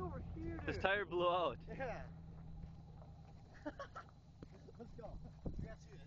over here. His tire blew out. Yeah. Let's go. We got you.